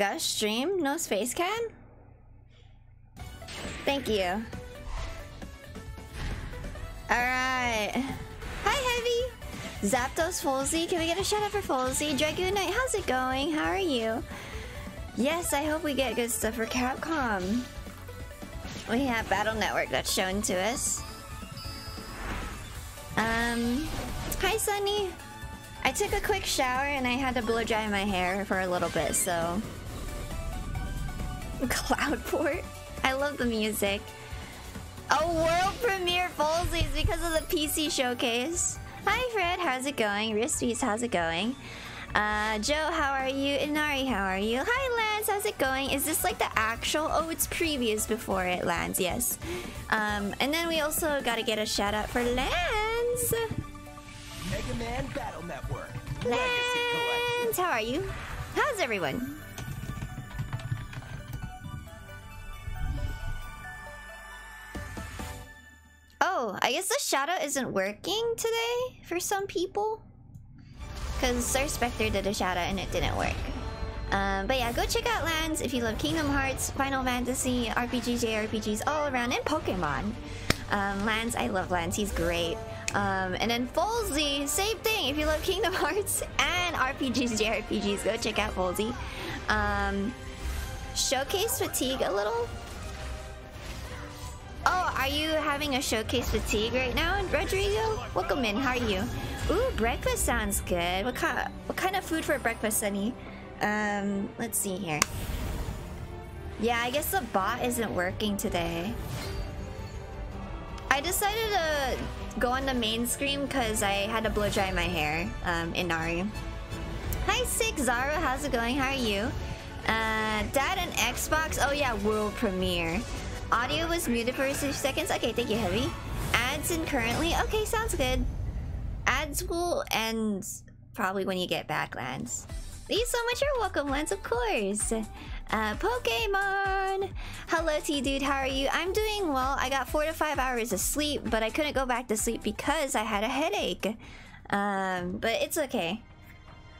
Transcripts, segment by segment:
discuss stream? No space cam? Thank you. Alright. Hi, Heavy! Zapdos Folsey, can we get a shout out for Folsey? Dragoon Knight, how's it going? How are you? Yes, I hope we get good stuff for Capcom. We have Battle Network that's shown to us. Um, hi Sunny. I took a quick shower and I had to blow dry my hair for a little bit, so... Cloudport? I love the music. A world premiere Folsies because of the PC showcase. Hi Fred, how's it going? Wristbeats, how's it going? Uh, Joe, how are you? Inari, how are you? Hi Lance, how's it going? Is this like the actual? Oh, it's previous before it lands, yes. Um, and then we also gotta get a shout out for Lance. Mega Man Battle Network. Lance, how are you? How's everyone? I guess the shadow isn't working today for some people. Because Sir Spectre did a shadow and it didn't work. Um, but yeah, go check out Lands if you love Kingdom Hearts, Final Fantasy, RPGs, JRPGs all around, and Pokemon. Um, Lands, I love Lands, he's great. Um, and then Folsey, same thing. If you love Kingdom Hearts and RPGs, JRPGs, go check out Folsey. Um, showcase fatigue a little. Oh, are you having a showcase fatigue right now, Rodrigo? Welcome in. How are you? Ooh, breakfast sounds good. What kind? What kind of food for breakfast, Sunny? Um, let's see here. Yeah, I guess the bot isn't working today. I decided to go on the main screen because I had to blow dry my hair um, in Nari. Hi, Sick Zara. How's it going? How are you? Uh, Dad and Xbox. Oh yeah, world premiere. Audio was muted for 6 seconds. Okay, thank you, Heavy. Ads in currently. Okay, sounds good. Ads will end probably when you get back, Lance. Thank you so much. You're welcome, Lance, of course. Uh, Pokemon! Hello, T-Dude. How are you? I'm doing well. I got four to five hours of sleep, but I couldn't go back to sleep because I had a headache. Um, but it's okay.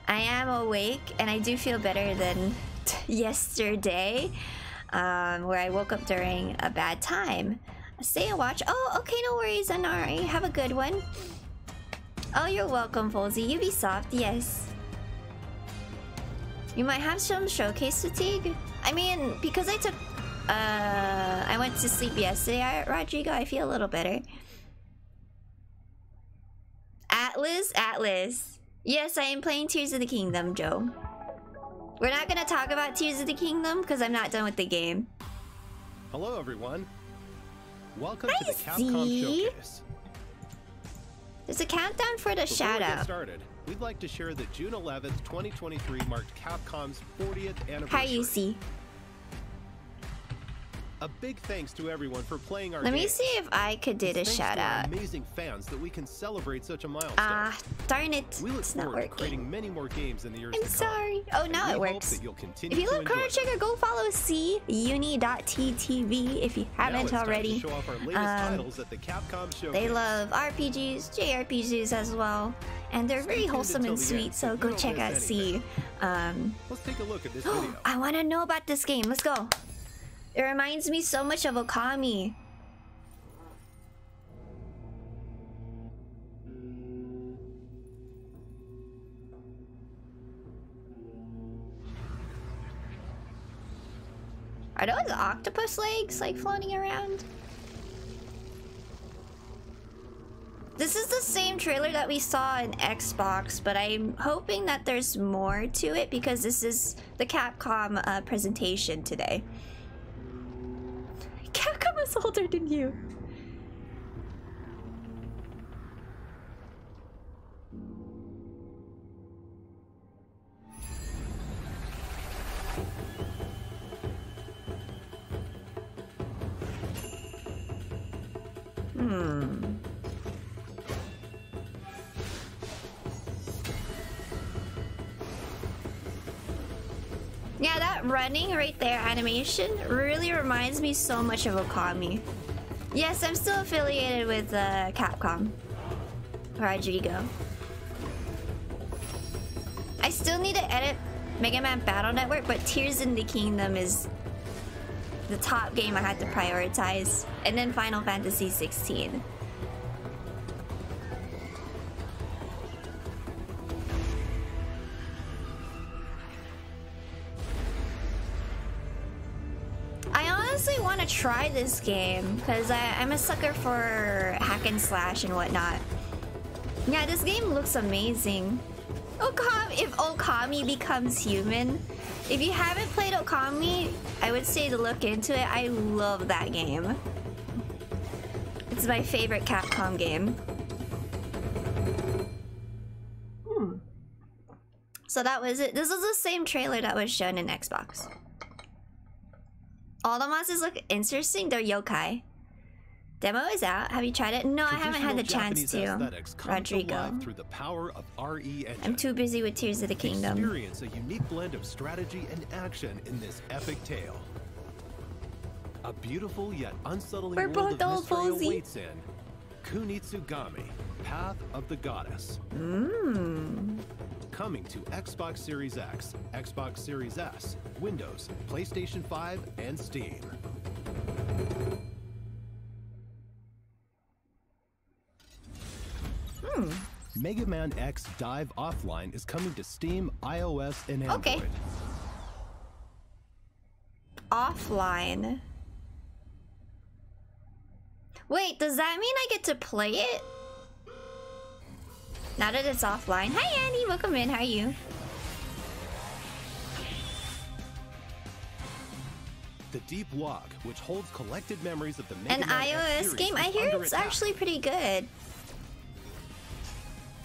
I am awake, and I do feel better than yesterday, um, where I woke up during a bad time. Stay and watch. Oh, okay, no worries, Anari. Have a good one. Oh, you're welcome, Folsey. Ubisoft, yes. You might have some showcase fatigue. I mean, because I took... Uh, I went to sleep yesterday, Rodrigo. I feel a little better. Atlas? Atlas. Yes, I am playing Tears of the Kingdom, Joe. We're not gonna talk about Tears of the Kingdom because I'm not done with the game. Hello, everyone. Welcome Hi, to the Capcom. Showcase. There's a countdown for the Before shout we started, we'd like to share that June 11th, 2023 marked Capcom's 40th anniversary. Hi, you see. A big thanks to everyone for playing our Let me see if I could do the shout to out. amazing fans that we can celebrate such a milestone. Ah, darn it. we look It's not forward to working. creating many more games in the years I'm to come. sorry. Oh, And now it works. that you'll continue If you love Chrono Trigger, go follow C uni.ttv if you haven't to already. show off our latest Um, the They love RPGs, JRPGs as well, and they're very wholesome and sweet. end, So go check out miss C. Um, Let's take a look at this video. I want to know about this game. Let's go. It reminds me so much of Okami. Are those octopus legs like floating around? This is the same trailer that we saw in Xbox, but I'm hoping that there's more to it because this is the Capcom uh, presentation today. Is older than you. Hmm. Yeah, that running right there animation really reminds me so much of Okami. Yes, I'm still affiliated with uh, Capcom. Rodrigo. I still need to edit Mega Man Battle Network, but Tears in the Kingdom is the top game I had to prioritize. And then Final Fantasy 16. This game because I'm a sucker for hack and slash and whatnot. Yeah, this game looks amazing. Okami, if Okami becomes human, if you haven't played Okami, I would say to look into it. I love that game. It's my favorite Capcom game. Hmm. So that was it. This is the same trailer that was shown in Xbox. All the monsters look interesting. They're yokai. Demo is out. Have you tried it? No, I haven't had the chance to. Rodrigo. Through the power of RE. I'm too busy with Tears of the Kingdom. Experience a unique blend of strategy and action in this epic tale. A beautiful yet unsettling We're world both of mystery awaits in Kunitsu-Gami, Path of the Goddess. Mmm. Coming to Xbox Series X, Xbox Series S, Windows, PlayStation 5, and Steam. Hmm. Mega Man X Dive Offline is coming to Steam, iOS, and Android. Okay. Offline. Wait, does that mean I get to play it? Now that it's offline. Hi Andy, welcome in. How are you? The Deep Walk, which holds collected memories of the Mega An iOS game? I hear it's attack. actually pretty good.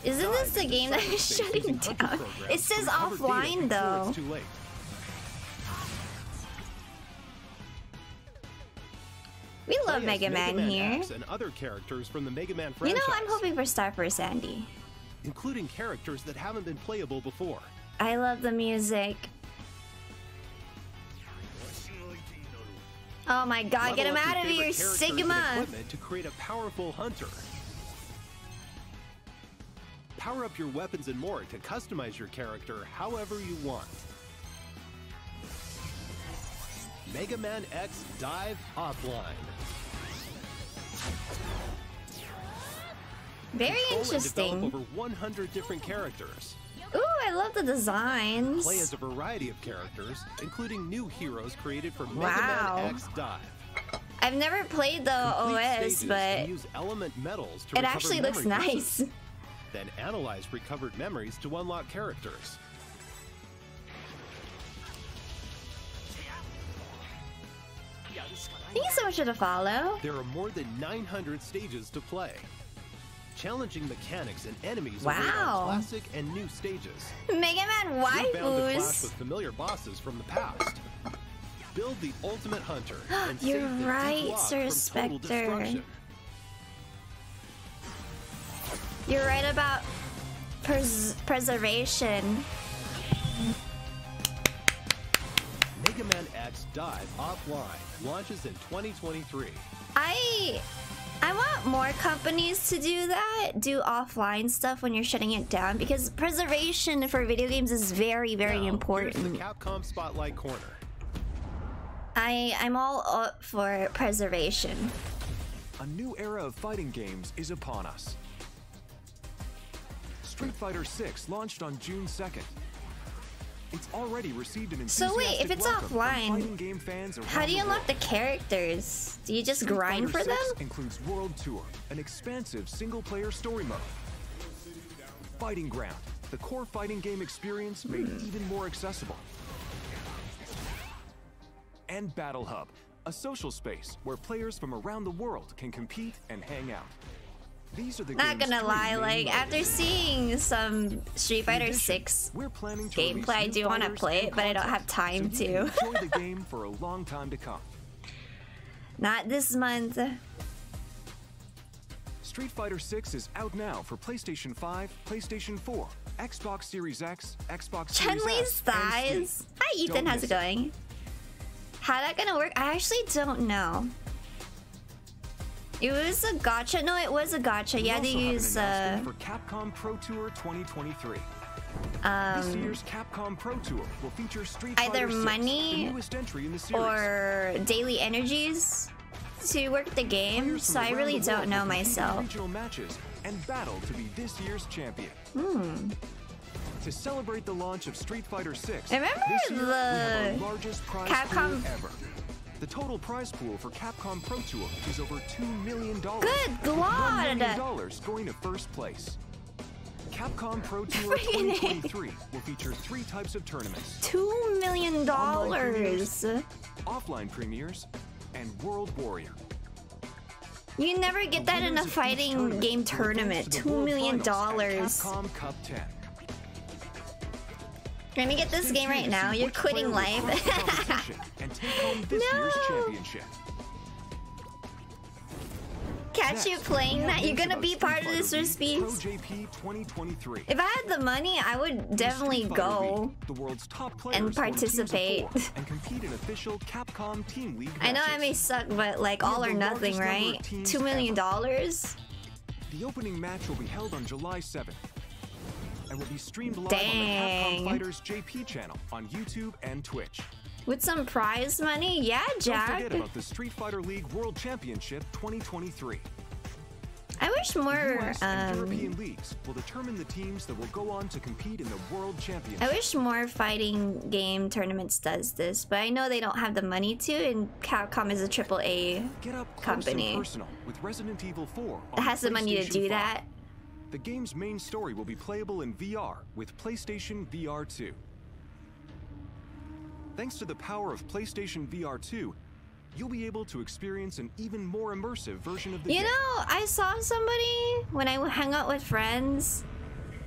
Isn't this the game that is shutting down? It says offline though. Too late. Love Mega Man here. And other characters from the Mega Man You know, I'm hoping for Star Force Andy. including characters that haven't been playable before. I love the music. Oh my god, get him out of here, Sigma! to create a powerful hunter. Power up your weapons and more to customize your character however you want. Mega Man X Dive Offline. Very interesting. over 100 different characters. Ooh, I love the designs. Play as a variety of characters, including new heroes created for Mega Wow. Man X Dive. I've never played the Complete OS, but use element metals to it actually looks nice. pieces. Then analyze recovered memories to unlock characters. Thank you so much for the follow. There are more than 900 stages to play. Challenging mechanics and enemies Wow. classic and new stages. Mega Man You're bound to clash waifus. with familiar bosses from the past. Build the ultimate hunter and You're save the right, Sir Spectre. You're right about pres- preservation. Mega Man X Dive Offline launches in 2023. I I want more companies to do that, do offline stuff when you're shutting it down because preservation for video games is very very Now, Here's important. the Capcom Spotlight Corner. I I'm all up for preservation. A new era of fighting games is upon us. Street Fighter 6 launched on June 2nd. It's already received an So wait, if it's offline, game fans How do you unlock world. the characters? Do you just Street grind for them? Includes World Tour, an expansive single-player story mode. Fighting Ground, the core fighting game experience made Hmm. even more accessible. And Battle Hub, a social space where players from around the world can compete and hang out. These are the Not gonna lie, like after seeing some Street Fighter addition, 6 we're planning to release gameplay, I do want to play it, but I don't have time so to. enjoy the game for a long time to come. Not this month. Street Fighter 6 is out now for PlayStation 5, PlayStation 4, Xbox Series X, Xbox Series Li's S, and thighs. Hi Ethan, how's it going? How that gonna work? I actually don't know. It was a gotcha. No, it was a gotcha. You had to also have an use uh for Capcom Pro Tour 2023. this um, year's Capcom Pro Tour will feature Street either Fighter 6, money the newest entry in the series. or daily energies to work the game, so I really don't know will compete in myself. Regional matches and battle to be this year's champion. Hmm. To celebrate the launch of Street Fighter 6, Remember this year the largest prize Capcom- ever. The total prize pool for Capcom Pro Tour is over $2 million. Good God! $1 million going to first place. Capcom Pro Tour 2023 will feature three types of tournaments Two million dollars. offline premieres and World Warrior. You never get that in a Winners of each fighting tournament game tournament. to the Two million dollars. Capcom Cup 10. Let me get this game right now. You're quitting life. crush the competition and take home this year's No. championship. Catch you playing that. You're gonna be part of this League Speeds. JP 2023. If I had the money, I would definitely go. League, the world's top players and form teams of participate. and compete in official Capcom Team I know I may suck, but like all or nothing, largest number of right? Two million dollars? The opening match will be held on July 7th and will be streamed live Dang. on the Capcom Fighters JP channel on YouTube and Twitch. With some prize money? Yeah, Jack. Don't forget about the Street Fighter League World Championship 2023. I wish more. US and Um, European leagues will determine the teams that will go on to compete in the World Championship. I wish more fighting game tournaments does this, but I know they don't have the money to, and Capcom is a triple A Get up close company. personal with Resident Evil 4 that has the money to do 5. that. The game's main story will be playable in VR with PlayStation VR 2. Thanks to the power of PlayStation VR 2, you'll be able to experience an even more immersive version of the You game. You know, I saw somebody when I hung out with friends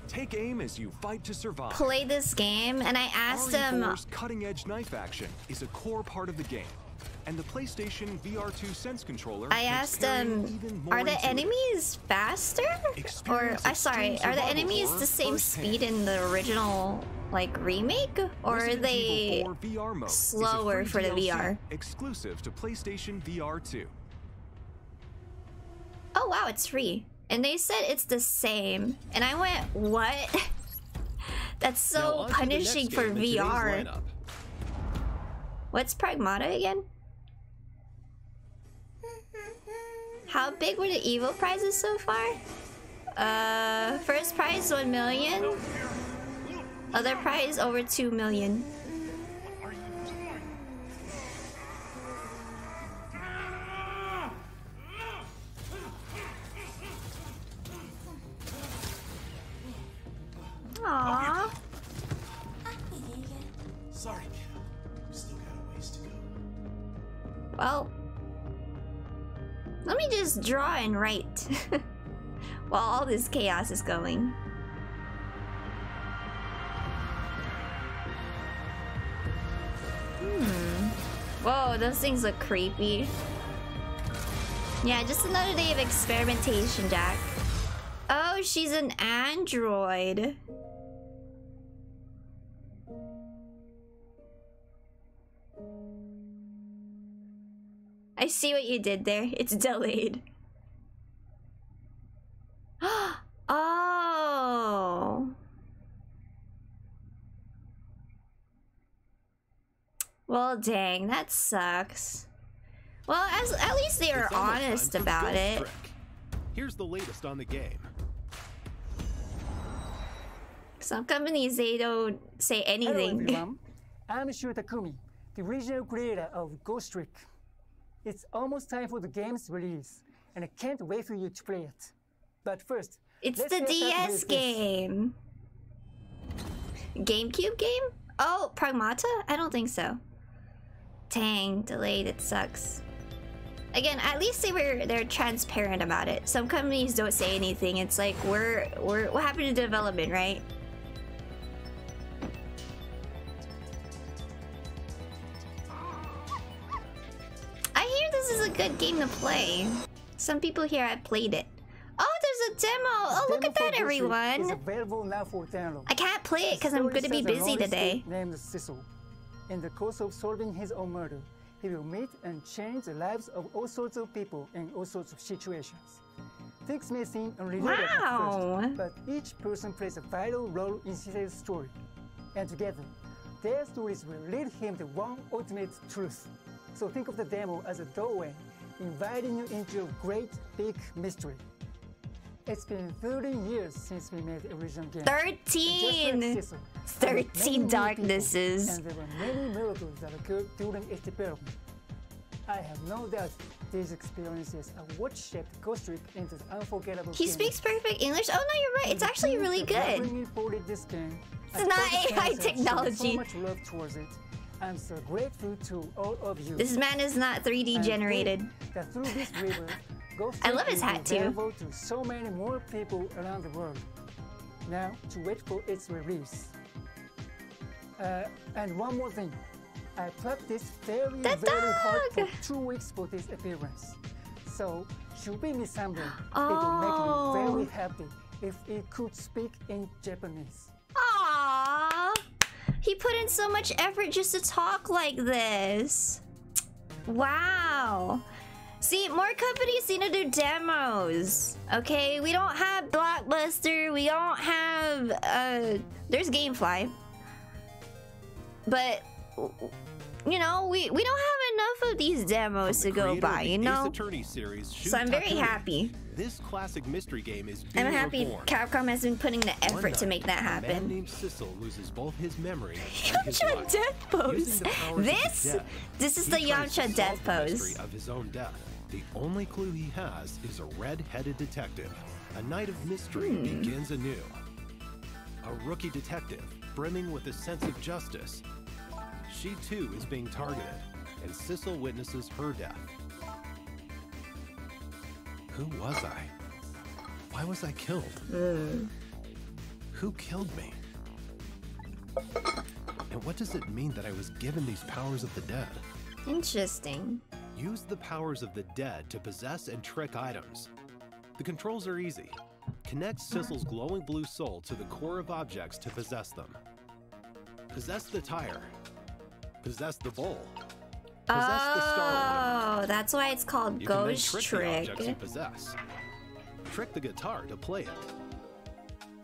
Take aim as you fight to survive. play this game, and I asked him, RE4's cutting-edge knife action is a core part of the game, and the PlayStation VR 2 Sense controller. I asked um, carrying him, are the intuitive. enemies faster? Or, Experience I uh, sorry, are the enemies the same firsthand. speed in the original, like, remake? Or are they Evil 4 VR mode is a slower for the DLC VR? Exclusive to PlayStation VR 2. Oh wow, it's free. And they said it's the same. And I went, what? That's so on to the next punishing for game in today's VR. What's Pragmata again? How big were the evil prizes so far? Uh, first prize 1 million. Other prize over 2 million. Aww. Sorry, kid. Let me just draw and write while all this chaos is going. Hmm. Whoa, those things look creepy. Yeah, just another day of experimentation, Jack. Oh, she's an android. I see what you did there. It's delayed. oh. Well, dang, that sucks. Well, as, at least they are honest about it. Trick. Here's the latest on the game. Some companies, they don't say anything. Hello anything. everyone, I'm Shu Takumi, the original creator of Ghost Trick. It's almost time for the game's release, and I can't wait for you to play it. But first, It's the DS with this. game. GameCube game? Oh, Pragmata? I don't think so. Tang, delayed. It sucks. Again, at least they were they're transparent about it. Some companies don't say anything. It's like we're we're what happened to development, right? Good game to play. Some people here have played it. Oh, there's a demo. Oh, look Demo at that, Ghost Trick Is everyone. now for. I can't play it because I'm going to be busy today. Named Sissel. In the course of solving his own murder, he will meet and change the lives of all sorts of people in all sorts of situations. Things may seem unrelated Wow. at first, but each person plays a vital role in Sissel's story. And together, their stories will lead him to one ultimate truth. So think of the demo as a doorway, inviting you into a great big mystery. It's been 30 years since we made the original game. Just like 13! Sissel, 13 darknesses. people, And there were many miracles that occurred during its development. I have no doubt these experiences are what shaped Ghost Trick into the unforgettable He game. speaks perfect English. Oh no, you're right. It's actually really good. When we ported this game, It's not AI fans had shown technology. So much love towards it. I'm so grateful to all of you. This man is not 3D I'm generated. glad That through this river, I love his be hat, too. to so many more people around the world. Now to wait for its release. Uh, and one more thing. I practiced very, The very hard for dog! two weeks for this appearance. So, Shubi Misambon, it Oh. would make me very happy if it could speak in Japanese. He put in so much effort just to talk like this. Wow. See, more companies need to do demos. Okay, we don't have Blockbuster. We don't have. Uh, there's GameFly, but you know, we we don't have enough of these demos to go by. You know, series, so I'm very happy. This classic mystery game is being I'm happy reborn. Capcom has been putting the effort to make that happen. A man named Sissel loses both his memory and his Yamcha life. death pose. Using the powers of the This, dead, this is the Yamcha death the mystery. Of his own death. The only clue he has is a red-headed detective. A night of mystery Hmm. begins anew. A rookie detective, brimming with a sense of justice. She too is being targeted, and Sissel witnesses her death. Who was I? Why was I killed? Who killed me? And what does it mean that I was given these powers of the dead? Interesting. Use the powers of the dead to possess and trick items. The controls are easy. Connect Sissel's glowing blue soul to the core of objects to possess them. Possess the tire. Possess the bowl. Possess the star Oh, that's why it's called You Ghost trick, the objects you possess. Trick the guitar to play it.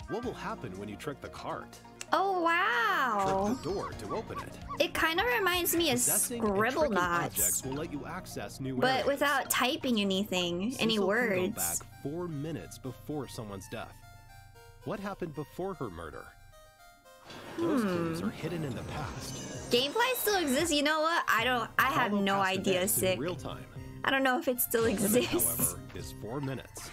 What will happen when you trick the cart? Oh wow! Trick the door to open it. It kind of reminds me of Scribblenauts, will let you access new but areas. without typing anything, any Sissel can go words. back four minutes before someone's death. What happened before her murder? Those clues Hmm. are hidden in the past. Gameplay still exists. You know what? I don't. I have Follow no idea. Sick. real time. I don't know if it still Limit, exists. however, is four minutes.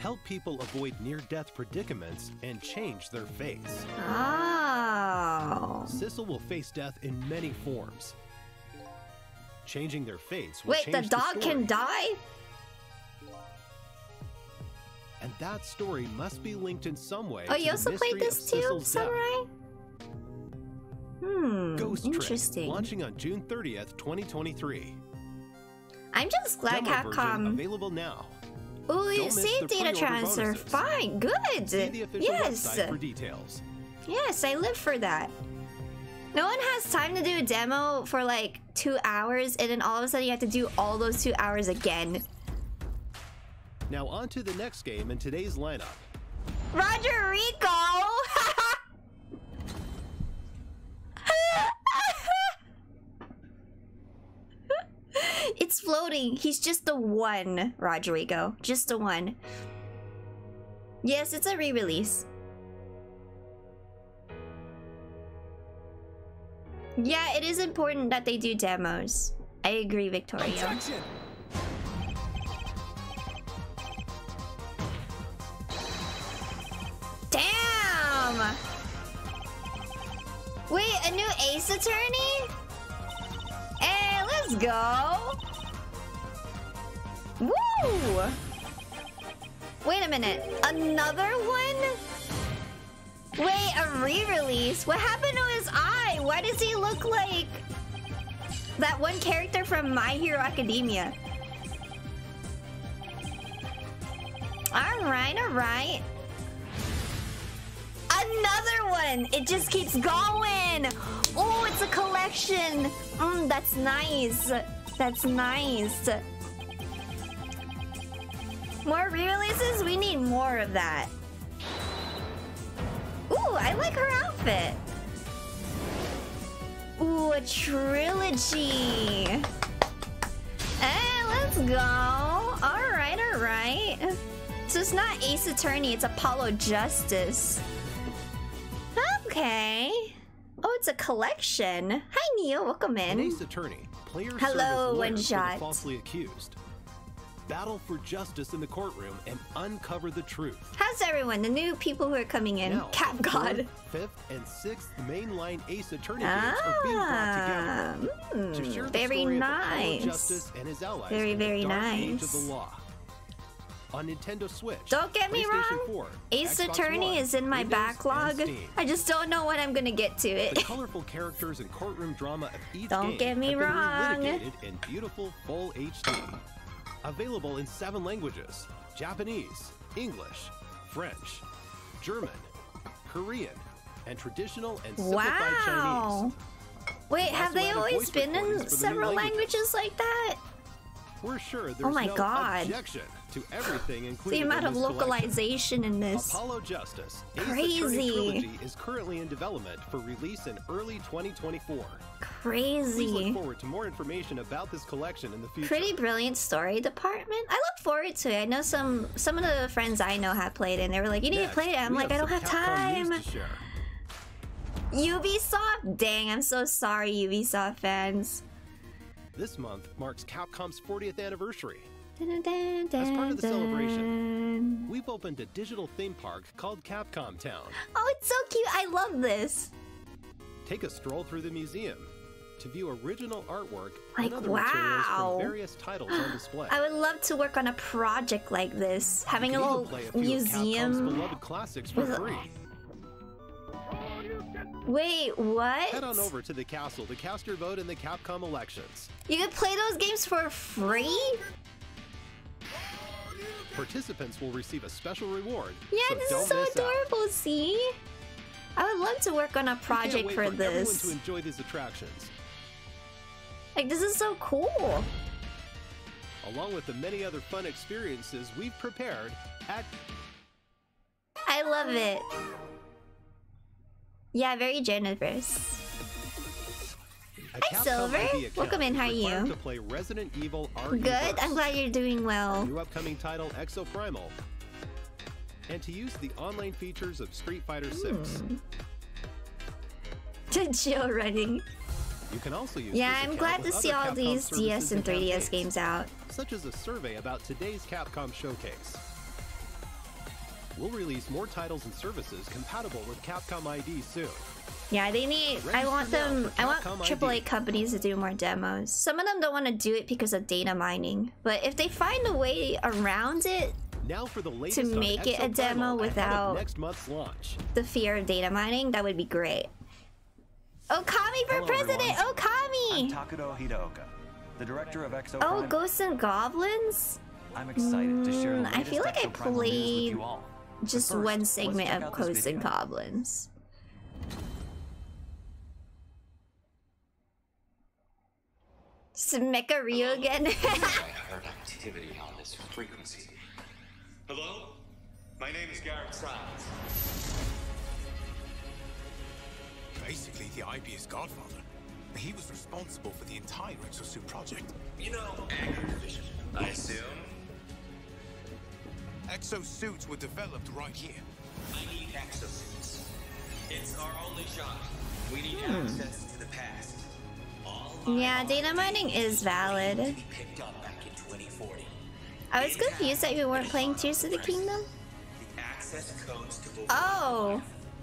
Help people avoid near-death predicaments and change their fates. Oh. Sissel will face death in many forms. Changing their fates will Wait, the dog story. can die? And that story must be linked in some way. Oh, you also played this too, Sissel's. Samurai? Hmm. Ghost interesting. Launching on June 30th, 2023. I'm just glad Demo Capcom. available now. Oh, you miss data transfer. bonuses. Fine, good. See the official Yes. website for details. Yes, I live for that. No one has time to do a demo for like two hours, and then all of a sudden you have to do all those two hours again. Now on to the next game in today's lineup. Roger Rico! it's floating. He's just the one, Rodrigo. Just the one. Yes, it's a re-release. Yeah, it is important that they do demos. I agree, Victoria. Attention! Wait, a new Ace Attorney? Hey, let's go! Woo! Wait a minute, another one? Wait, a re-release? What happened to his eye? Why does he look like that one character from My Hero Academia? Alright, alright. Another one! It just keeps going! Oh, it's a collection! Mm, that's nice. That's nice. More re-releases? We need more of that. Ooh, I like her outfit. Ooh, a trilogy. Hey, let's go. Alright, alright. So it's not Ace Attorney, it's Apollo Justice. Okay. Oh, it's a collection. Hi, Neo. Welcome In. Ace Attorney, players Hello, serve as lawyers One Shot. falsely accused. Battle for justice in the courtroom and uncover the truth. How's everyone? The new people who are coming in. Now, Cap God. fourth, fifth, and sixth mainline Ace Attorney games are being brought Ah, together. To share mm, the very story of nice. Justice and his allies Very, very dark age of nice. the law. On Nintendo Switch. Don't get me wrong. 4, Ace Xbox Attorney One, is in my Windows, backlog. I just don't know when I'm gonna get to it. The colorful characters and courtroom drama of each Don't get me wrong. in beautiful full HD. Available in seven languages: Japanese, English, French, German, Korean, and traditional and simplified wow. Chinese. Wait, have they always been in for the new several languages. languages like that? We're sure there's Oh my no God. objection to everything including The amount of collection. localization in this. Apollo Justice Crazy. Trilogy is currently in development for release in early 2024. Please look Crazy. forward to more information about this collection in the future. Pretty brilliant story department. I look forward to it. I know some some of the friends I know have played it and they were like, you need Next, to play it. I'm like, I don't have time. Ubisoft? Dang, I'm so sorry, Ubisoft fans. This month marks Capcom's 40th anniversary. As part of the celebration. We've opened a digital theme park called Capcom Town. Oh, it's so cute. I love this. Take a stroll through the museum to view original artwork Like, and other materials wow. from various titles on display. I would love to work on a project like this. Having a can little a few of Capcom's museum. beloved classics for with- free. Wait, what? Head on over to the castle to cast your vote in the Capcom elections. You could play those games for free? Participants will receive a special reward. Yeah, so this is so miss out. adorable, see? I would love to work on a project wait for everyone to this. enjoy these attractions, Like, this is so cool. along with the many other fun experiences we've prepared at I love it. Yeah, very generous. Hi, Silver. Welcome in, how are you? To play Resident Evil RE Good. I'm glad you're doing well. New upcoming title Exoprimal, and to use the online features of Street Fighter 6. Hmm. To chill running. You can also use Yeah, I'm glad to see all Capcom these DS and 3DS campaigns, games out. such as a survey about today's Capcom showcase. We'll release more titles and services compatible with Capcom ID soon. Yeah, they need. I want them. I want Capcom AAA ID. companies to do more demos. Some of them don't want to do it because of data mining, but if they find a way around it, Now for the latest make it a demo Primal ahead of without- next month's launch. the fear of data mining, that would be great. Okami for Hello, president! everyone. I'm Okami! Hiraoka, the director of Exo Oh, Prime. Ghosts and Goblins? I'm excited to share the Mm, I feel like I Exoprimal played you all. But Just first, one segment of Ghosts and. Goblins. Mecha Ryu again? I heard activity on this frequency. Hello? My name is Garrett Sides. Basically, the IBS godfather. He was responsible for the entire Exosuit project. You know, Anchor Division, I assume? Exosuits were developed right here. I need exosuits. It's our only shot. We need Hmm. access to the past. Yeah, data mining is valid. to be picked up back in 2040. I was confused that you weren't playing Tears of the Kingdom. The access codes to open Oh,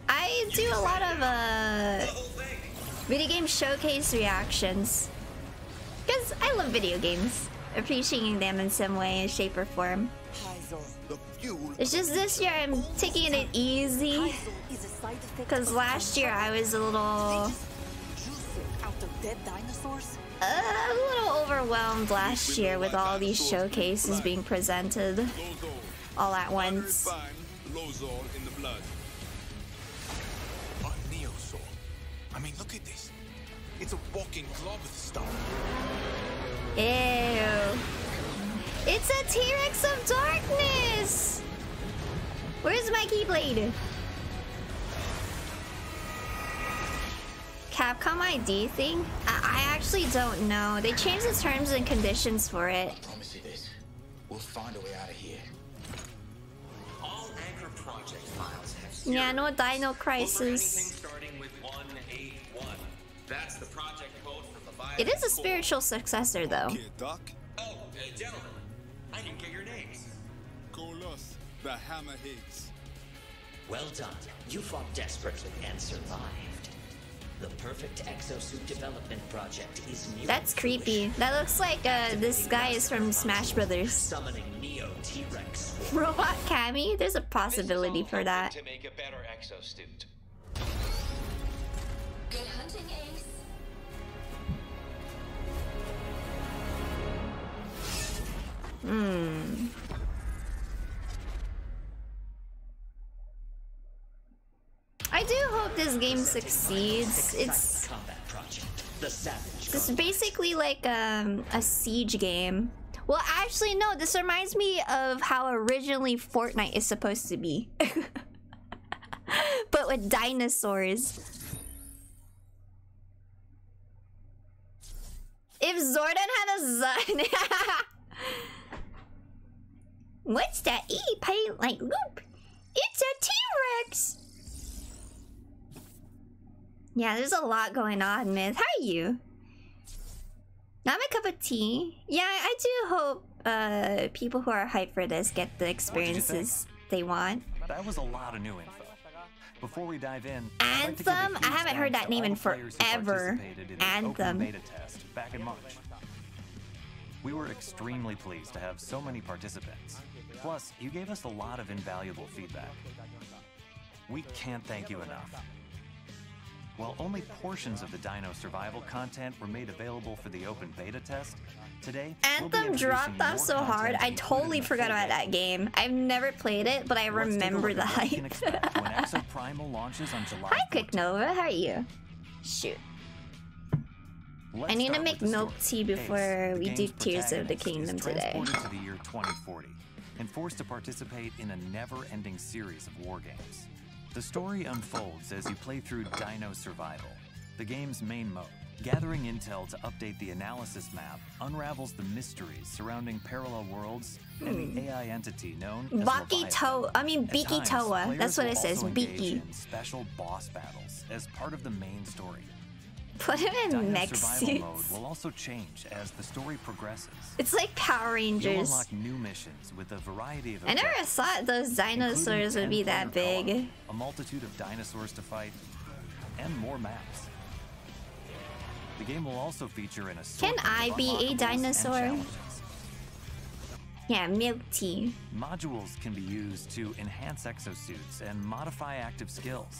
I do a lot of uh, the whole thing. video game showcase reactions. Because I love video games. Appreciating them in some way, shape, or form. It's just this year I'm taking it easy. Because last year I was a little, dead dinosaurs? uh, a little overwhelmed last year with all these showcases being presented all at once. Lozor in the blood. A Neosaur. I mean, look at this. It's a walking Clovis star. Ew. It's a T-Rex of darkness! Where's my Keyblade? Capcom ID thing? I, I actually don't know. They changed the terms and conditions for it. Promise you this. We'll find a way out of here. All Anchor project files have Yeah, no Dino Crisis. with That's the project code for Leviathan It is a spiritual successor, though. Here, Doc. Oh, uh, gentlemen, I didn't get your names. Golos, the Hammerheads. Well done. You fought desperately and survived. The perfect exosuit development project is near That's creepy. That looks like uh, this guy is from Smash Brothers. summoning Neo T-Rex. Robot Cammy? There's a possibility This is for that. To make a better exosuit. Good hunting, Ace. Hmm. I do hope this game succeeds. It's. It's basically like um, a siege game. Well, actually, no. This reminds me of how originally Fortnite is supposed to be, but with dinosaurs. If Zordon had a son. What's that E paint like loop? It's a T-Rex! Yeah, there's a lot going on, Myth. How are you? Not my cup of tea. Yeah, I do hope uh, people who are hyped for this get the experiences they want. That was a lot of new info. Before we dive in, I'd like to give a Anthem? I haven't heard that name in the players who forever. in Anthem. Beta test back in March. We were extremely pleased to have so many participants. Plus, you gave us a lot of invaluable feedback. We can't thank you enough. While only portions of the Dino survival content were made available for the open beta test, today we'll Anthem dropped off so hard, I totally forgot about that game. I've never played it, but I Let's remember the at what you can hype. when Exoprimal launches on July Hi, Quick Nova. How are you? Shoot. Let's I need to make with the milk tea before Ace, we do Tears of the Kingdom today. transported to the year 2040 and forced to participate in a never-ending series of war games. The story unfolds as you play through Dino Survival, the game's main mode. Gathering intel to update the analysis map unravels the mysteries surrounding parallel worlds and the hmm. AI entity known as Baki Leviathan. To- I mean Biki Toa. That's what it says. Biki. special boss battles as part of the main story. Put him in Dino mech survival mode suits. will also change as the story progresses. It's like Power Rangers. unlock new missions with a variety of I never thought those dinosaurs would be that big. A multitude of dinosaurs to fight, and more maps. The game will also feature an Can I be a dinosaur? Yeah, milk tea. Modules can be used to enhance exosuits and modify active skills.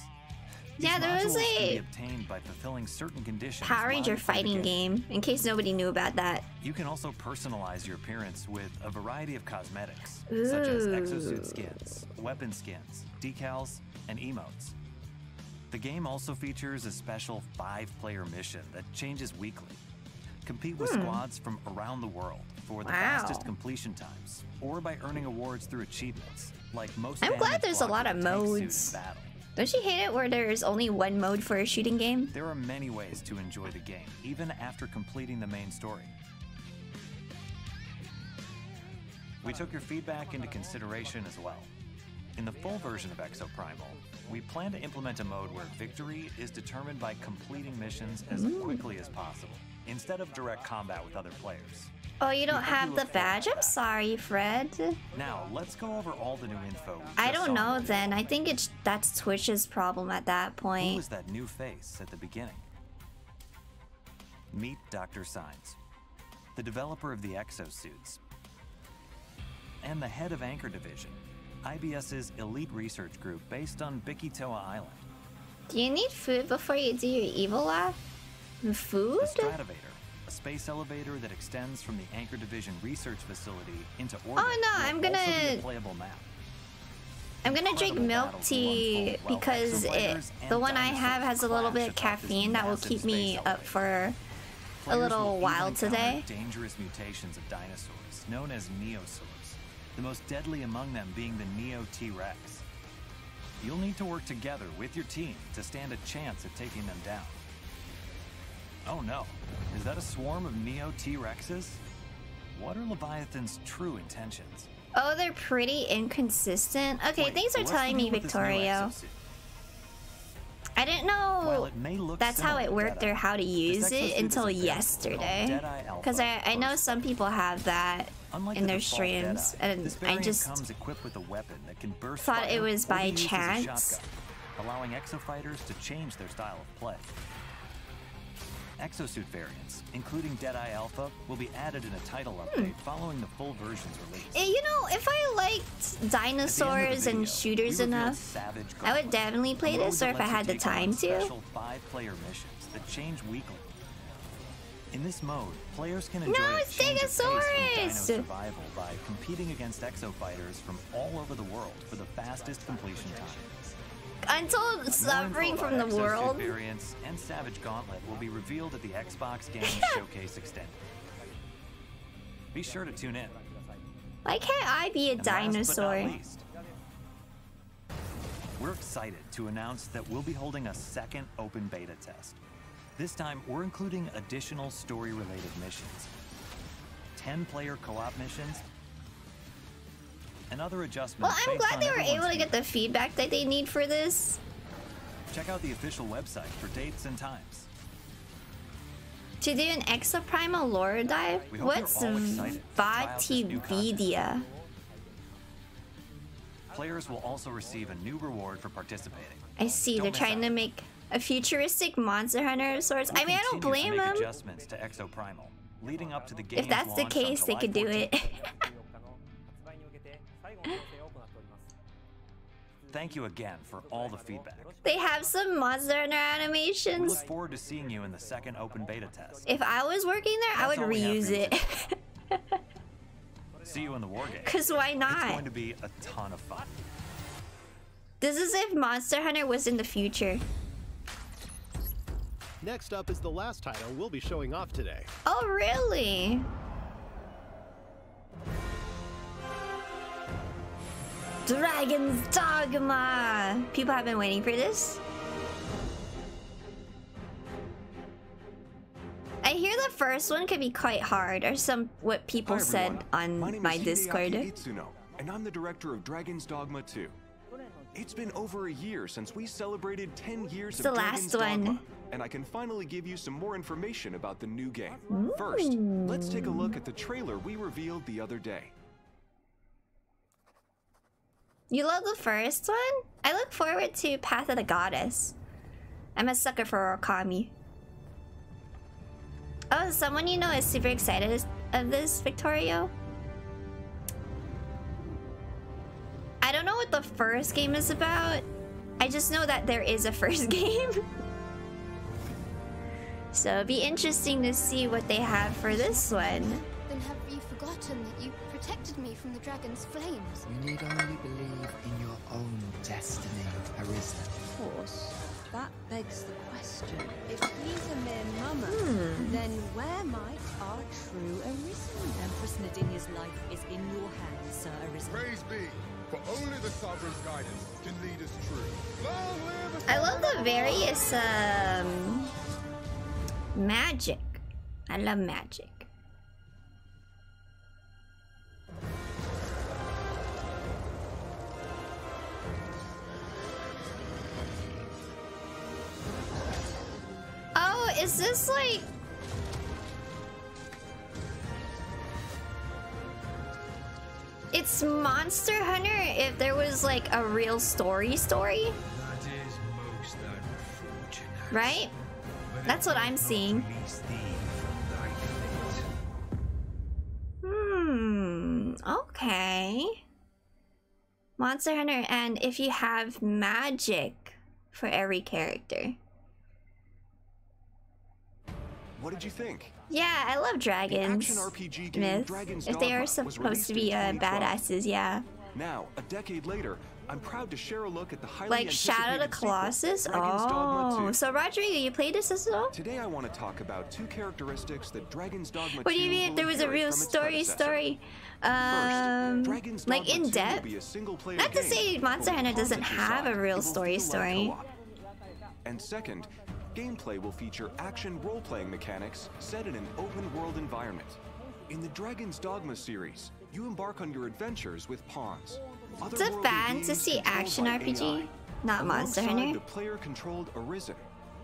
Yeah, there was modules can be a obtained by fulfilling certain conditions Power Ranger live from the fighting game. in case nobody knew about that. You can also personalize your appearance with a variety of cosmetics, such as exosuit skins, weapon skins, decals, and emotes. The game also features a special five player mission that changes weekly. Compete with Hmm. squads from around the world for the Wow. fastest completion times, or by earning awards through achievements, like most I'm glad there's a lot of with suit in modes. battle. Don't you hate it where there's only one mode for a shooting game? There are many ways to enjoy the game, even after completing the main story. We took your feedback into consideration as well. In the full version of Exoprimal, we plan to implement a mode where victory is determined by completing missions as quickly as possible, instead of direct combat with other players. Oh, you don't We hope you have the badge? I'm sorry, Fred. Now, let's go over all the new info. I don't know then. I think it's that's Twitch's problem at that Who point. was that new face at the beginning? Meet Dr. Signs, the developer of the exosuits, and the head of Anchor Division, Aibius's elite research group based on Bikitoa Island. Do you need food before you do your evil laugh? Food? The a space elevator that extends from the Anchor Division research facility into orbit. Oh, no, I'm gonna- playable map. I'm gonna drink milk tea because it the one I have has a little bit of clash atop this caffeine that will keep me up for a little while today. Dangerous mutations of dinosaurs, known as neosaurs. The most deadly among them being the Neo T-Rex. You'll need to work together with your team to stand a chance at taking them down. Oh no, is that a swarm of Neo T-Rexes? What are Leviathan's true intentions? Oh, they're pretty inconsistent. Okay, Wait, thanks for telling me, deal with this new Victorio. I didn't know it may look that's how it worked or how to use it until yesterday. called Deadeye Alpha Because I, I know some people have that Unlike in their default streams, and I just comes equipped with a weapon that can burst thought it was by be used as a chance. shotgun, allowing exofighters to change their style of play. Exosuit variants, including Deadeye Alpha, will be added in a title Hmm. update following the full version's release. Eh, You know, if I liked At the end dinosaurs the and shooters enough, I would definitely play this, or if I had the time to. Five-player missions that change weekly. In this mode, players can enjoy No, a it's change of Dino survival by competing against exofighters from all over the world for the fastest completion time. Until suffering from the world. variants and Savage Gauntlet will be revealed at the Xbox Games Showcase Extended. Be sure to tune in. Why can't I be a And last but not dinosaur? least, We're excited to announce that we'll be holding a second open beta test. This time, we're including additional story-related missions. 10-player co-op missions and other adjustments Well, I'm glad they were able to get the feedback that they need for this. Check out the official website for dates and times. To do an Exoprimal lore dive? What's you're all excited to try out this new content. Vatividia? Players will also receive a new reward for participating. I see, Don't they're trying out. to make a futuristic Monster Hunter of sorts. I mean, I don't blame them. adjustments to Exoprimal, leading up to the If that's the case, they could do it. Thank you again for all the feedback. they have some Monster Hunter We animations. look forward to seeing you in the second open beta test. If I was working there, I would all we have reuse it. See you in the war game. Cause why not? It's not? going to be a ton of fun. this is if Monster Hunter was in the future. Next up is the last title we'll be showing off today. Oh, really? Dragon's Dogma! People have been waiting for this. I hear the first one could be quite hard, or some what people Hi, said on my, my is Discord. Itsuno, and I'm the director of Dragon's Dogma 2. It's been over a year since we celebrated 10 years It's of the Dragon's last one. Dogma, and I can finally give you some more information about the new game. First, let's take a look at the trailer we revealed the other day. You love the first one? I look forward to Path of the Goddess. I'm a sucker for Origami. Oh, someone you know is super excited of this, Victorio? I don't know what the first game is about. I just know that there is a first game. so it'd be interesting to see what they have for this one. Then have you forgotten that you protected me from the dragon's flames? You need only believe in your own destiny, Arisen. Of course. That begs the question. If he's a mere mummer, Hmm. then where might our true Arisen? Empress Nadinia's life is in your hands, Sir Arisen. Praise be, for only the sovereign's guidance can lead us true. Long live I love the various um magic. I love magic. Is this like It's Monster Hunter if there was like a real story story, right? That's what I'm seeing. Hmm. Okay. Monster Hunter, and if you have magic for every character. What did you think? Yeah, I love dragons. action RPG game Myth. Dragon's If they are supposed to be uh, badasses, yeah. Now, a decade later, I'm proud to share a look at the highly Like Shadow the Colossus? Oh, so Rodrigo, you played this as well? Today I want to talk about two characteristics that Dragon's Dogma What do you mean there was a real story story? Um, Dragon's like in depth? be a single-player Not to say Monster Hunter doesn't have a real story story. And second, gameplay will feature action role-playing mechanics set in an open-world environment. In the Dragon's Dogma series, you embark on your adventures with pawns. It's a fantasy action RPG, AI. not Monster Hunter. the player-controlled Arisen,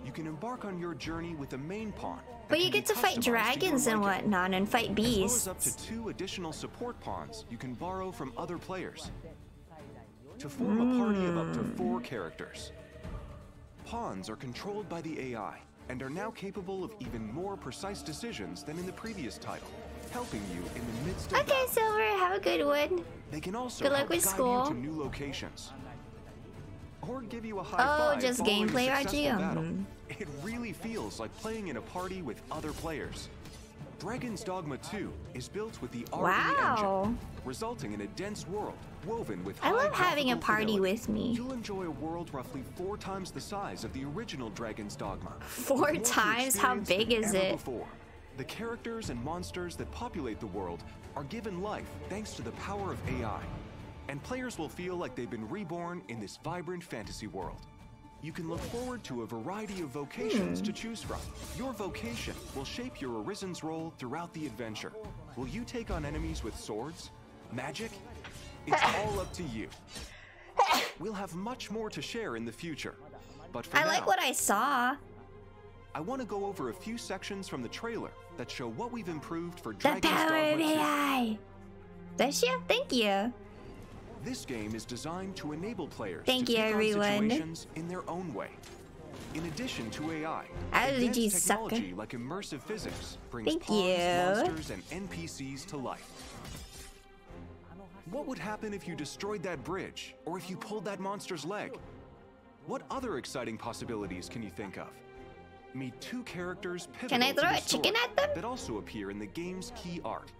you can embark on your journey with a main pawn. But you get to fight customized to dragons and whatnot and fight As well as beasts. up to two additional support pawns you can borrow from other players. To form a party of up to Hmm. four characters. Pawns are controlled by the AI and are now capable of even more precise decisions than in the previous title, helping you in the midst of Okay, battle. Silver, have a good one. They can also Good luck help with guide school. you to new locations. Or give you a high Oh, five just gameplay, successful RG? battle. Mhm. It really feels like playing in a party with other players. Dragon's Dogma 2 is built with the RE Wow. engine, resulting in a dense world woven with I love having a party fidelity. with me. You'll enjoy a world roughly four times the size of the original Dragon's Dogma. Four with more to times? How big is it? Before. The characters and monsters that populate the world are given life thanks to the power of AI. And players will feel like they've been reborn in this vibrant fantasy world. You can look forward to a variety of vocations Hmm. to choose from. Your vocation will shape your Arisen's role throughout the adventure. Will you take on enemies with swords? Magic? It's all up to you. We'll have much more to share in the future. But for I now, like what I saw. I want to go over a few sections from the trailer that show what we've improved for The Dragon's power of Dogma 2. AI. Does she? Thank you. This game is designed to enable players Thank to you, everyone. on situations in their own way. In addition to AI, advanced sucker. technology like immersive physics brings Thank pawns, you. monsters, and NPCs to life. What would happen if you destroyed that bridge, or if you pulled that monster's leg? What other exciting possibilities can you think of? Meet two characters pivotal Can I to throw a chicken at them? that also appear in the game's key art.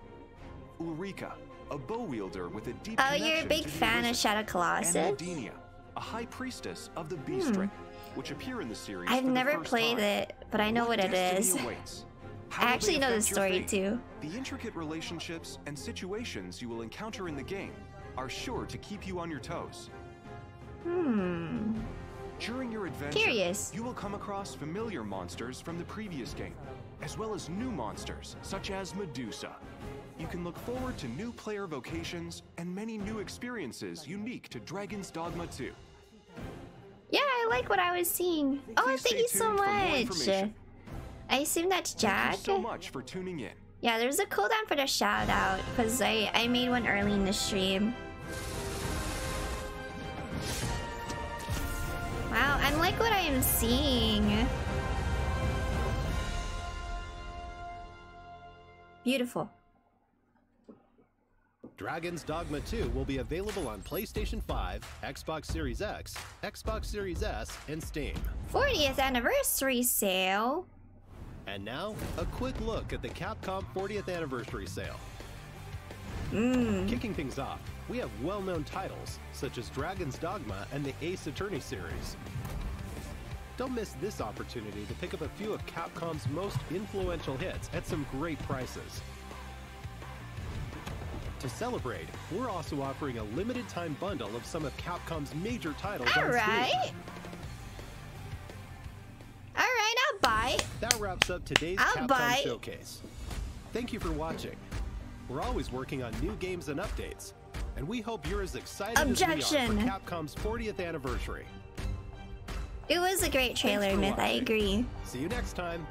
Ulrika, a bow wielder with a deep Oh, you're a big fan of Shadow and Colossus? Nadinia, a high priestess of the Beast Hmm. Ring, which appear in the series. I've never played time. it, but I know what, it destiny is. awaits? How I actually know the story fate? too. The intricate relationships and situations you will encounter in the game are sure to keep you on your toes. Hmm. During your adventure, Curious. you will come across familiar monsters from the previous game, as well as new monsters such as Medusa. You can look forward to new player vocations and many new experiences unique to Dragon's Dogma 2. Yeah, I like what I was seeing. Oh, thank you so tuned for more much. Information. I assume that's Jack. Thank you so much for tuning in. Yeah, there's a cooldown for the shout out because I, I made one early in the stream. Wow, I'm like what I am seeing. Beautiful. Dragon's Dogma 2 will be available on PlayStation 5, Xbox Series X, Xbox Series S, and Steam. 40th anniversary sale. And now, a quick look at the Capcom 40th Anniversary Sale. Mm. Kicking things off, we have well known titles such as Dragon's Dogma and the Ace Attorney series. Don't miss this opportunity to pick up a few of Capcom's most influential hits at some great prices. To celebrate, we're also offering a limited time bundle of some of Capcom's major titles All right. All right, buy. That wraps up today's I'll Capcom buy. Showcase. Thank you for watching. We're always working on new games and updates, and we hope you're as excited Objection. as we are for Capcom's 40th anniversary. It was a great trailer, Myth. I agree. See you next time.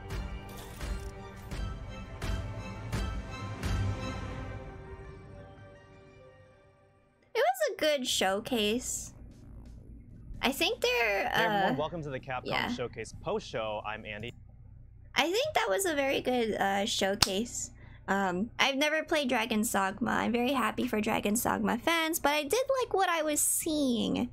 It was a good showcase. I think they're. Hey everyone, Uh, welcome to the Capcom yeah. Showcase post show. I'm Andy. I think that was a very good uh, showcase. Um, I've never played Dragon's Dogma. I'm very happy for Dragon's Dogma fans, but I did like what I was seeing.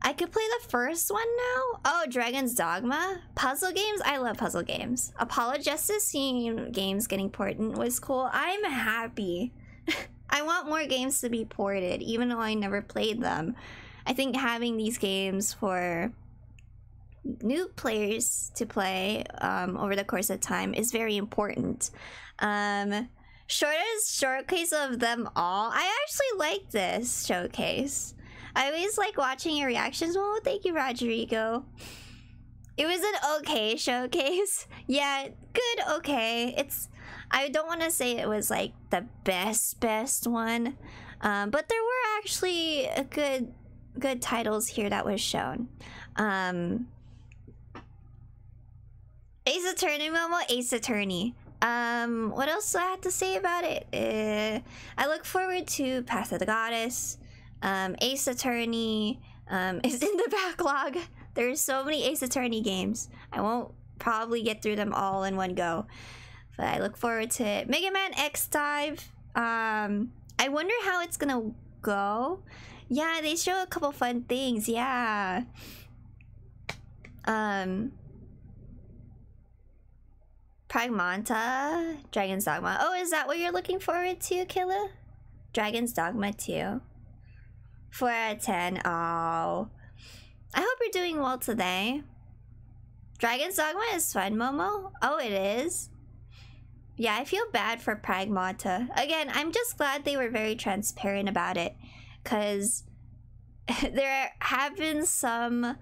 I could play the first one now. Oh, Dragon's Dogma puzzle games. I love puzzle games. Apollo Justice seeing games getting ported was cool. I'm happy. I want more games to be ported, even though I never played them. I think having these games for new players to play um, over the course of time is very important. Um, shortest showcase of them all. I actually like this showcase. I always like watching your reactions. Well, thank you, Rodrigo. It was an okay showcase. Yeah, good, okay. It's I don't want to say it was like the best best one. Um, but there were actually a good good titles here that was shown. Um Ace Attorney Momo, Ace Attorney. Um, what else do I have to say about it? Uh, I look forward to Path of the Goddess. Um, Ace Attorney um, is in the backlog. There's so many Ace Attorney games. I won't probably get through them all in one go. But I look forward to it. Mega Man X Dive. Um, I wonder how it's gonna go. Yeah, they show a couple fun things. Yeah. Um, Pragmata, Dragon's Dogma. Oh, is that what you're looking forward to, Killa? Dragon's Dogma 2. 4 out of 10. Oh. I hope you're doing well today. Dragon's Dogma is fun, Momo. Oh, it is? Yeah, I feel bad for Pragmata. Again, I'm just glad they were very transparent about it. Because there have been some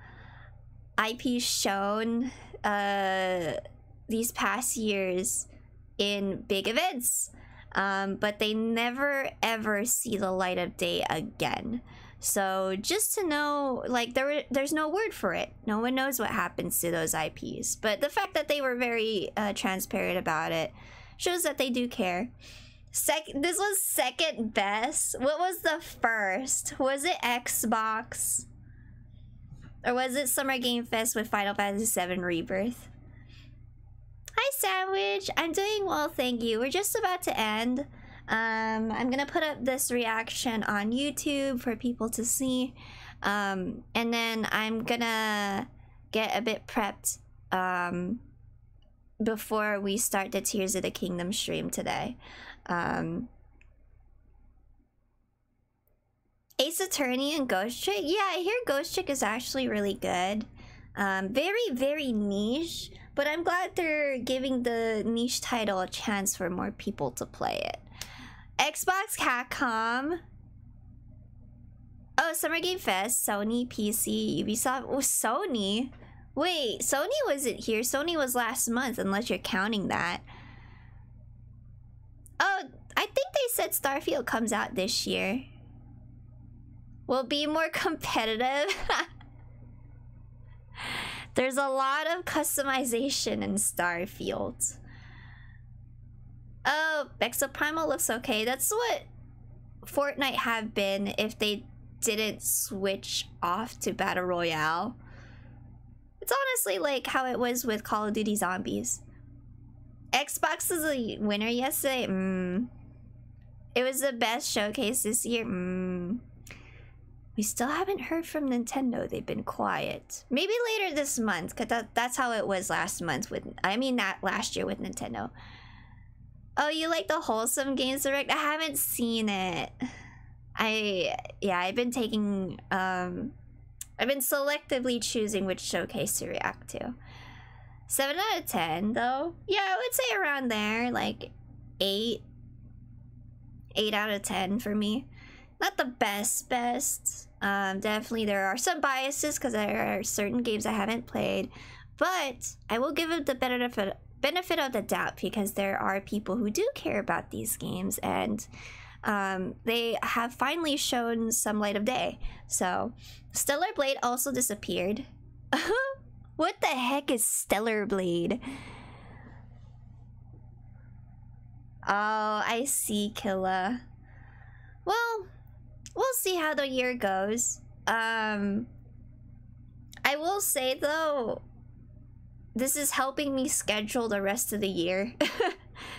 IPs shown uh, these past years in big events. Um, but they never ever see the light of day again. So just to know, like there, there's no word for it. No one knows what happens to those IPs. But the fact that they were very uh, transparent about it shows that they do care. Sec this was second best. What was the first? Was it Xbox? Or was it Summer Game Fest with Final Fantasy VII Rebirth? Hi, Sandwich. I'm doing well, thank you. We're just about to end. Um, I'm gonna put up this reaction on YouTube for people to see. Um, and then I'm gonna get a bit prepped um, before we start the Tears of the Kingdom stream today. Um, Ace Attorney and Ghost Trick? Yeah, I hear Ghost Trick is actually really good. Um, very, very niche, but I'm glad they're giving the niche title a chance for more people to play it. Xbox, Capcom. Oh, Summer Game Fest, Sony, PC, Ubisoft. Oh, Sony. Wait, Sony wasn't here. Sony was last month, unless you're counting that. Oh, I think they said Starfield comes out this year. Will be more competitive. There's a lot of customization in Starfield. Oh, Exoprimal looks okay. That's what Fortnite have been if they didn't switch off to Battle Royale. It's honestly like how it was with Call of Duty Zombies. Xbox is a winner yesterday. Mm. It was the best showcase this year. Mm. We still haven't heard from Nintendo. They've been quiet. Maybe later this month, because that, that's how it was last month with... I mean, that last year with Nintendo. Oh, you like the Wholesome Games Direct? I haven't seen it. I... Yeah, I've been taking... Um, I've been selectively choosing which showcase to react to. 7 out of 10, though. Yeah, I would say around there. Like, 8. 8 out of 10 for me. Not the best, best. Um, definitely there are some biases because there are certain games I haven't played. But I will give it the benefit, benefit of the doubt because there are people who do care about these games and um, they have finally shown some light of day. So, Stellar Blade also disappeared. what the heck is Stellar Blade? Oh, I see, Killa. Well, we'll see how the year goes. Um, I will say though, this is helping me schedule the rest of the year.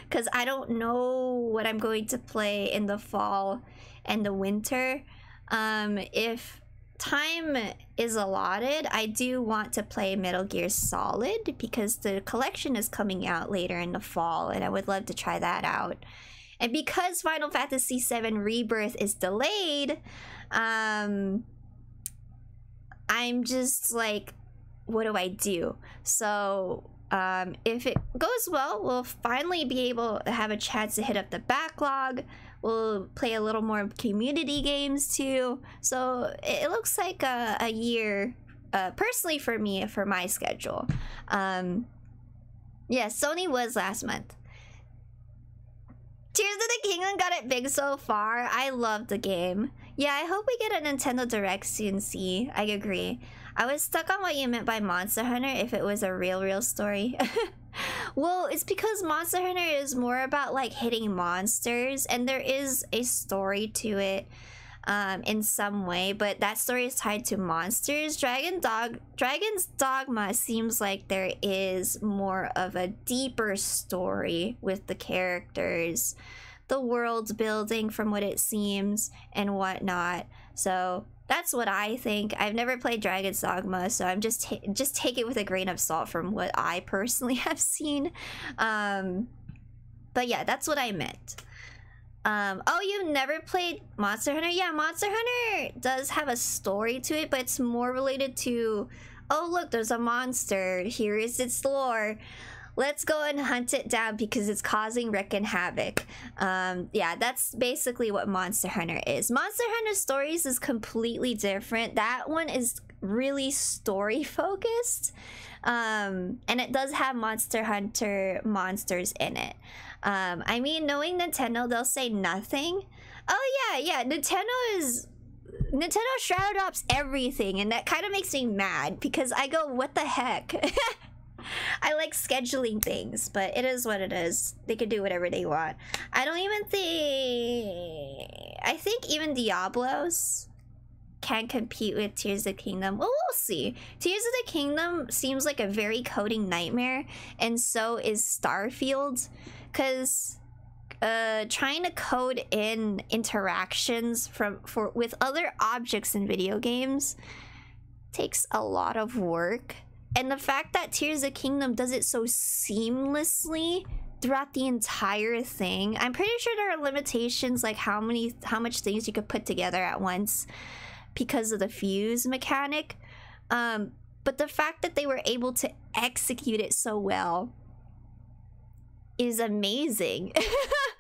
Because I don't know what I'm going to play in the fall and the winter. Um, if time is allotted, I do want to play Metal Gear Solid because the collection is coming out later in the fall and I would love to try that out. And because Final Fantasy VII Rebirth is delayed, um, I'm just like, what do I do? So um, if it goes well, we'll finally be able to have a chance to hit up the backlog. We'll play a little more community games too. So it looks like a, a year, uh, personally for me, for my schedule. Um, yeah, Sony was last month. Tears of the Kingdom got it big so far. I love the game. Yeah, I hope we get a Nintendo Direct soon, see. I agree. I was stuck on what you meant by Monster Hunter if it was a real, real story. well, it's because Monster Hunter is more about like hitting monsters and there is a story to it um, in some way, but that story is tied to monsters. Dragon Dog Dragon's Dogma seems like there is more of a deeper story with the characters, the world building from what it seems and whatnot. So that's what I think. I've never played Dragon's Dogma, so I'm just just take it with a grain of salt from what I personally have seen. Um, but yeah, that's what I meant. Um, oh, you've never played Monster Hunter? Yeah, Monster Hunter does have a story to it, but it's more related to, oh look, there's a monster. Here is its lore let's go and hunt it down because it's causing Rick and havoc. Um, yeah, that's basically what Monster Hunter is. Monster Hunter Stories is completely different. That one is really story focused. Um, and it does have Monster Hunter monsters in it. Um, I mean, knowing Nintendo, they'll say nothing. Oh yeah, yeah, Nintendo is Nintendo shadow drops everything, and that kind of makes me mad because I go, what the heck? I like scheduling things, but it is what it is. They can do whatever they want. I don't even think... I think even Diablos can compete with Tears of the Kingdom. Well, we'll see. Tears of the Kingdom seems like a very coding nightmare, and so is Starfield. Because uh, trying to code in interactions from for with other objects in video games takes a lot of work and the fact that Tears of Kingdom does it so seamlessly throughout the entire thing. I'm pretty sure there are limitations like how many how much things you could put together at once because of the fuse mechanic. Um, but the fact that they were able to execute it so well is amazing.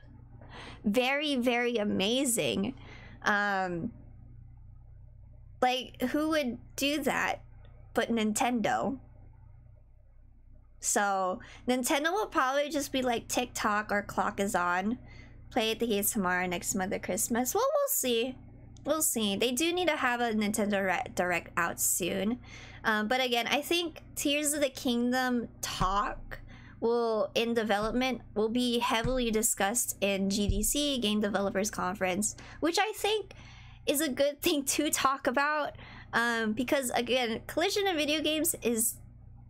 very, very amazing. Um, like, who would do that? But Nintendo. So Nintendo will probably just be like TikTok or Clock is on. Play the games tomorrow, next month Christmas. Well, we'll see. We'll see. They do need to have a Nintendo Direct out soon. Um, but again, I think Tears of the Kingdom talk will in development will be heavily discussed in GDC Game Developers Conference, which I think is a good thing to talk about um, because again, collision in video games is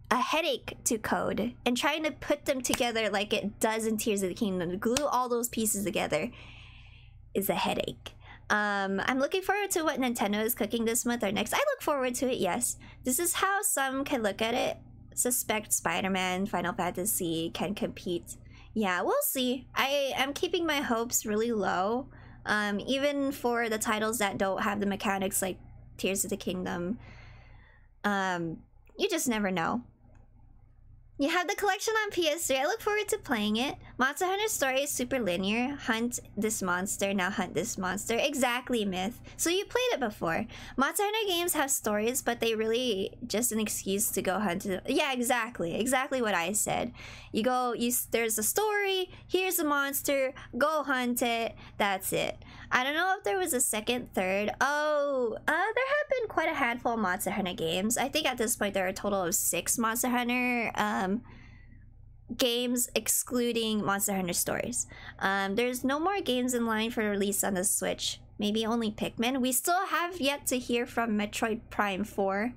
a headache to code, and trying to put them together like it does in Tears of the Kingdom, to glue all those pieces together, is a headache. Um, I'm looking forward to what Nintendo is cooking this month or next. I look forward to it, yes. This is how some can look at it. Suspect Spider-Man, Final Fantasy can compete. Yeah, we'll see. I am keeping my hopes really low. Um, even for the titles that don't have the mechanics like Tears of the Kingdom. Um, you just never know. You have the collection on PS3. I look forward to playing it. Monster Hunter story is super linear. Hunt this monster, now hunt this monster. Exactly, Myth. So you played it before. Monster Hunter games have stories, but they really just an excuse to go hunt. Yeah, exactly. Exactly what I said. You go, you there's a story, here's a monster, go hunt it. That's it. I don't know if there was a second, third. Oh, uh, there have been quite a handful of Monster Hunter games. I think at this point there are a total of six Monster Hunter um, games, excluding Monster Hunter Stories. Um, there's no more games in line for release on the Switch. Maybe only Pikmin. We still have yet to hear from Metroid Prime 4.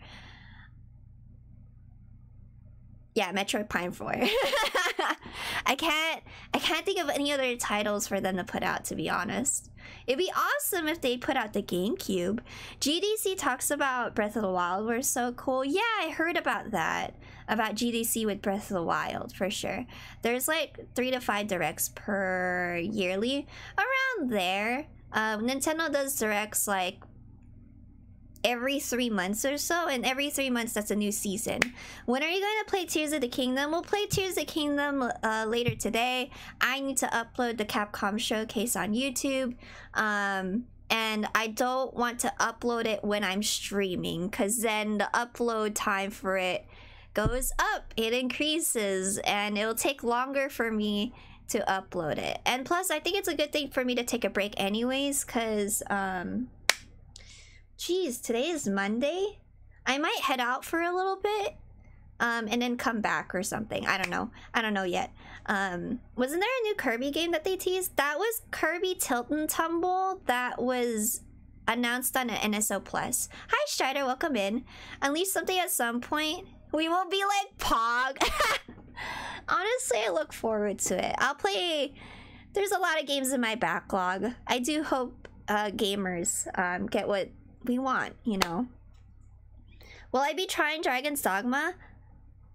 Yeah, Metroid Prime 4. I can't I can't think of any other titles for them to put out to be honest. It'd be awesome if they put out the GameCube. GDC talks about Breath of the Wild were so cool. Yeah, I heard about that. About GDC with Breath of the Wild, for sure. There's like three to five directs per yearly. Around there. Um, Nintendo does directs like every three months or so, and every three months that's a new season. When are you going to play Tears of the Kingdom? We'll play Tears of the Kingdom uh, later today. I need to upload the Capcom showcase on YouTube. Um, and I don't want to upload it when I'm streaming because then the upload time for it goes up, it increases, and it'll take longer for me to upload it. And plus, I think it's a good thing for me to take a break anyways because, um, geez, today is Monday. I might head out for a little bit um, and then come back or something. I don't know. I don't know yet. Um, wasn't there a new Kirby game that they teased? That was Kirby Tilt and Tumble that was announced on an NSO Plus. Hi Strider, welcome in. Unleash something at some point. We will be like Pog. Honestly, I look forward to it. I'll play... There's a lot of games in my backlog. I do hope uh, gamers um, get what we want, you know? Will I be trying Dragon's Dogma?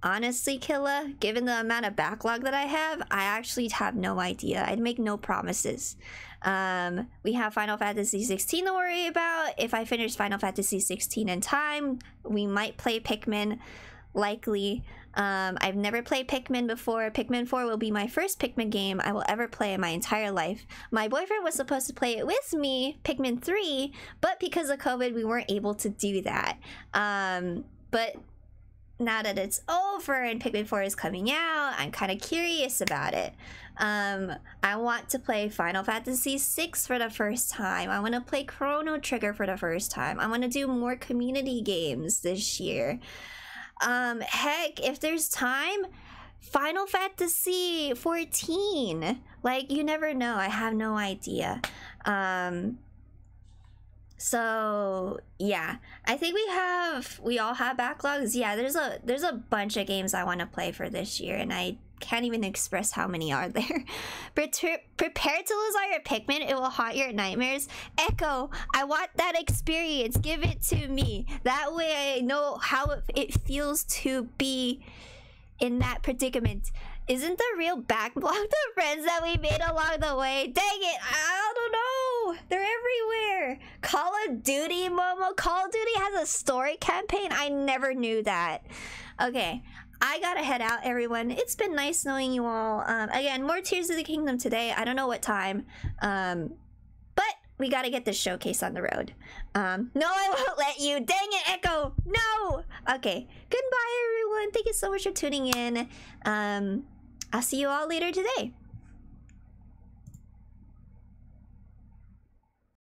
Honestly, Killa, given the amount of backlog that I have, I actually have no idea. I'd make no promises. Um, we have Final Fantasy 16 to worry about. If I finish Final Fantasy 16 in time, we might play Pikmin, likely. Um, I've never played Pikmin before. Pikmin 4 will be my first Pikmin game I will ever play in my entire life. My boyfriend was supposed to play it with me, Pikmin 3, but because of COVID, we weren't able to do that. Um, but now that it's over and Pikmin 4 is coming out, I'm kind of curious about it. Um, I want to play Final Fantasy VI for the first time. I want to play Chrono Trigger for the first time. I want to do more community games this year. Um, heck, if there's time, Final Fantasy 14. Like, you never know. I have no idea. Um, so yeah, I think we have we all have backlogs. Yeah, there's a there's a bunch of games I want to play for this year, and I can't even express how many are there. Prepare to lose all your Pikmin. It will haunt your nightmares. Echo, I want that experience. Give it to me. That way I know how it feels to be in that predicament. Isn't the real backlog the friends that we made along the way? Dang it, I don't know. They're everywhere. Call of Duty, Momo. Call of Duty has a story campaign. I never knew that. Okay, I gotta head out, everyone. It's been nice knowing you all. Um, again, more Tears of the Kingdom today. I don't know what time. Um, but we gotta get this showcase on the road. Um, no, I won't let you. Dang it, Echo. No. Okay. Goodbye, everyone. Thank you so much for tuning in. Um, I'll see you all later today.